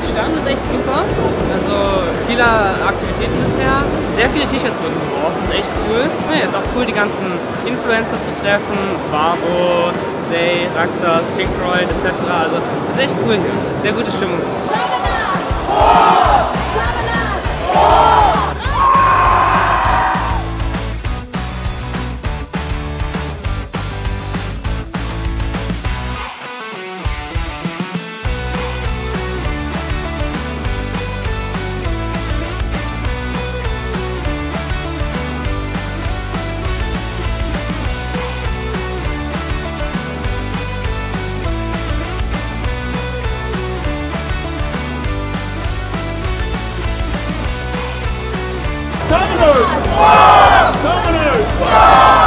Stand ist echt super. Also viele Aktivitäten bisher. Sehr viele T-Shirts wurden geworfen, echt cool. Ja, ist auch cool, die ganzen Influencer zu treffen. Varo, Zay, Raxas, Pinkroyd etc. Also ist echt cool hier. Sehr gute Stimmung. Dominoes! War! Dominoes! War!